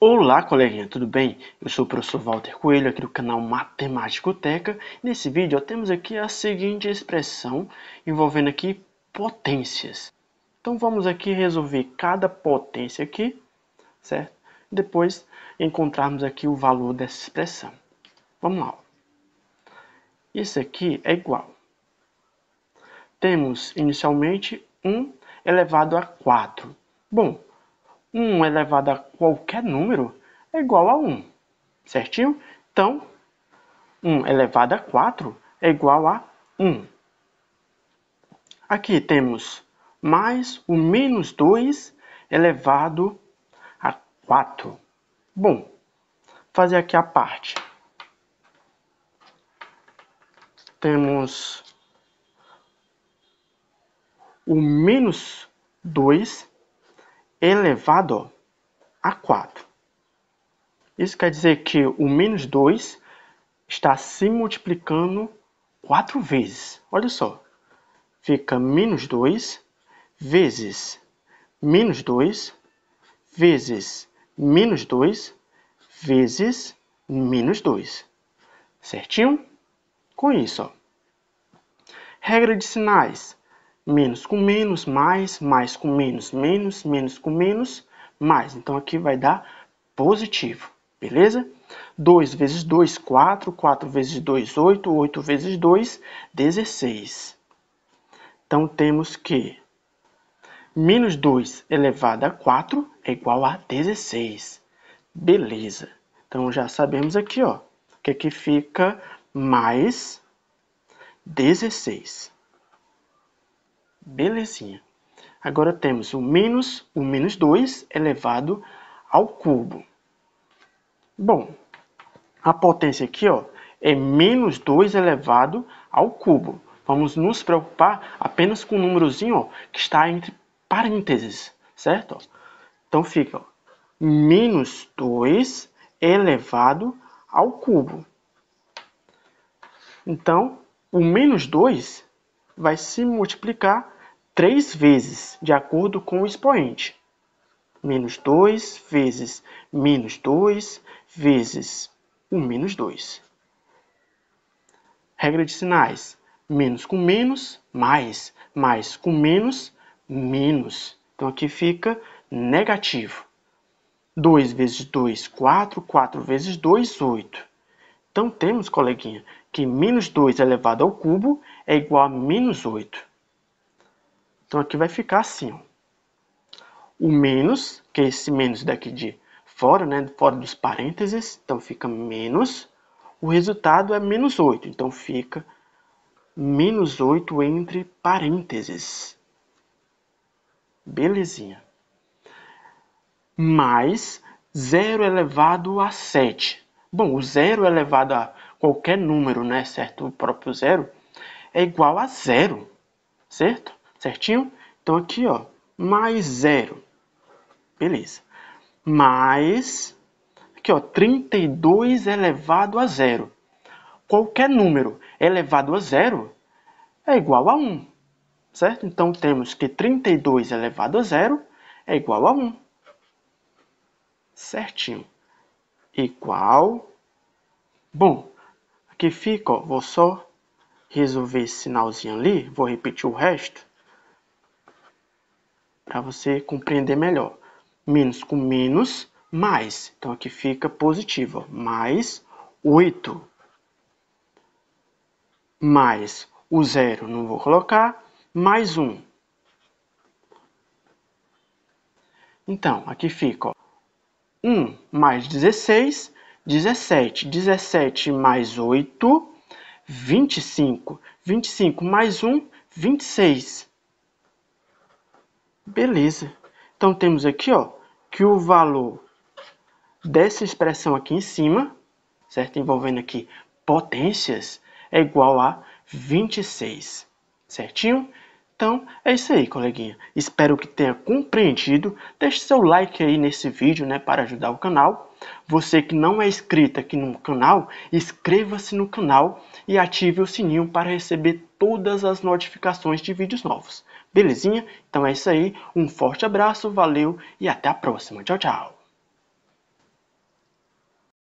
Olá, coleguinha, tudo bem? Eu sou o professor Walter Coelho, aqui do canal Matemáticoteca. Nesse vídeo, ó, temos aqui a seguinte expressão envolvendo aqui potências. Então, vamos aqui resolver cada potência aqui, certo? Depois, encontrarmos aqui o valor dessa expressão. Vamos lá. Ó. Isso aqui é igual. Temos, inicialmente, 1 elevado a 4. Bom, 1 elevado a qualquer número é igual a 1, certinho? Então, 1 elevado a 4 é igual a 1. Aqui temos mais o menos 2 elevado a 4. Bom, fazer aqui a parte. Temos o menos 2 elevado a 4. Isso quer dizer que o menos 2 está se multiplicando 4 vezes. Olha só. Fica menos 2 vezes menos 2 vezes menos 2 vezes menos 2. Certinho? Com isso, ó. Regra de sinais menos com menos, mais, mais com menos, menos, menos com menos, mais. Então aqui vai dar positivo, beleza? 2 vezes 2, 4, 4 vezes 2, 8, 8 vezes 2, 16. Então temos que menos 2 elevado a 4 é igual a 16. Beleza. Então já sabemos aqui, ó, que aqui fica mais 16. Belezinha. Agora temos o menos, o menos 2 elevado ao cubo. Bom, a potência aqui ó, é menos 2 elevado ao cubo. Vamos nos preocupar apenas com o númerozinho ó, que está entre parênteses, certo? Então fica ó, menos 2 elevado ao cubo. Então, o menos 2 vai se multiplicar três vezes, de acordo com o expoente. Menos 2 vezes menos 2 vezes o menos 2. Regra de sinais. Menos com menos, mais. Mais com menos, menos. Então aqui fica negativo. 2 vezes 2, 4. 4 vezes 2, 8. Então temos, coleguinha, que menos 2 elevado ao cubo é igual a menos 8. Então aqui vai ficar assim, ó. O menos, que é esse menos daqui de fora, né, fora dos parênteses, então fica menos. O resultado é menos 8, então fica menos 8 entre parênteses. Belezinha. Mais 0 elevado a 7. Bom, o 0 elevado a qualquer número, né, certo? O próprio zero é igual a zero, certo? Certinho? Então aqui, ó, mais zero. Beleza. Mais, aqui, ó, 32 elevado a zero. Qualquer número elevado a zero é igual a 1, certo? Então temos que 32 elevado a zero é igual a 1. Certinho. Igual. Bom, aqui fica, ó, vou só resolver esse sinalzinho ali, vou repetir o resto para você compreender melhor. Menos com menos, mais. Então aqui fica positivo, mais 8. Mais o zero, não vou colocar, mais 1. Então, aqui fica ó, 1 mais 16, 17. 17 mais 8, 25. 25 mais 1, 26. Beleza. Então temos aqui, ó, que o valor dessa expressão aqui em cima, certo? Envolvendo aqui potências, é igual a 26, certinho? Então, é isso aí, coleguinha. Espero que tenha compreendido. Deixe seu like aí nesse vídeo, né, para ajudar o canal. Você que não é inscrito aqui no canal, inscreva-se no canal e ative o sininho para receber todas as notificações de vídeos novos. Belezinha? Então é isso aí. Um forte abraço, valeu e até a próxima. Tchau, tchau.